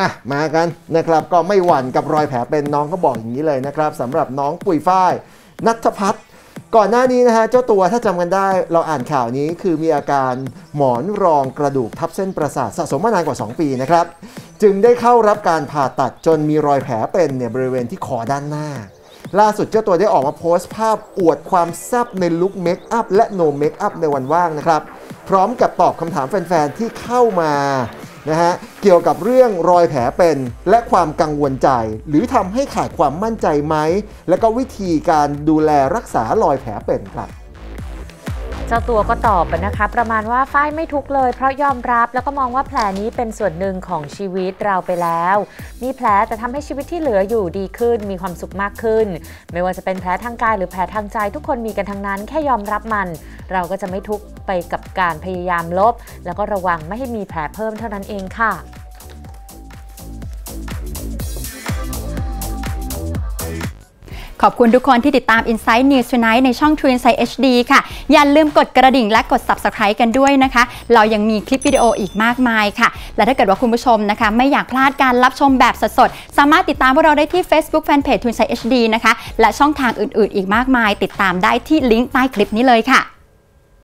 อะมากันนะครับก็ไม่หวั่นกับรอยแผลเป็นน้องก็บอกอย่างนี้เลยนะครับสำหรับน้องปุยฝ้ายนัทพัฒน์ก่อนหน้านี้นะฮะเจ้าตัวถ้าจำกันได้เราอ่านข่าวนี้คือมีอาการหมอนรองกระดูกทับเส้นประสาทสะสมมานานกว่า 2 ปีนะครับ จึงได้เข้ารับการผ่าตัดจนมีรอยแผลเป็นเนี่ยบริเวณที่คอด้านหน้า ล่าสุดเจ้าตัวได้ออกมาโพสต์ภาพอวดความแซ่บในลุค makeup และ no makeup ในวันว่างนะครับ พร้อมกับตอบคำถามแฟนๆที่เข้ามา นะฮะเกี่ยวกับเรื่องรอยแผลเป็นและความกังวลใจ หรือทำให้ขาดความมั่นใจไหม และก็วิธีการดูแลรักษารอยแผลเป็นครับ เจ้าตัวก็ตอบนะคะ ประมาณว่าฝ้ายไม่ทุกข์เลย เพราะยอมรับแล้วก็มองว่าแผลนี้เป็นส่วนหนึ่งของชีวิตเราไปแล้ว มีแผลแต่ทำให้ชีวิตที่เหลืออยู่ดีขึ้น มีความสุขมากขึ้น ไม่ว่าจะเป็นแผลทางกายหรือแผลทางใจ ทุกคนมีกันทั้งนั้น แค่ยอมรับมัน เราก็จะไม่ทุกข์ไปกับการพยายามลบ แล้วก็ระวังไม่ให้มีแผลเพิ่มเท่านั้นเองค่ะ ขอบคุณทุกคนที่ติดตาม Inside News Tonight ในช่อง True Insight HD ค่ะ อย่าลืมกดกระดิ่งและกด Subscribe กันด้วยนะคะ เรายังมีคลิปวิดีโออีกมากมายค่ะ และถ้าเกิดว่าคุณผู้ชมนะคะ ไม่อยากพลาดการรับชมแบบสดๆ สามารถติดตามพวกเราได้ที่ Facebook Fanpage True Insight HD นะคะ และช่องทางอื่นๆ อีกมากมาย ติดตามได้ที่ลิงก์ใต้คลิปนี้เลยค่ะ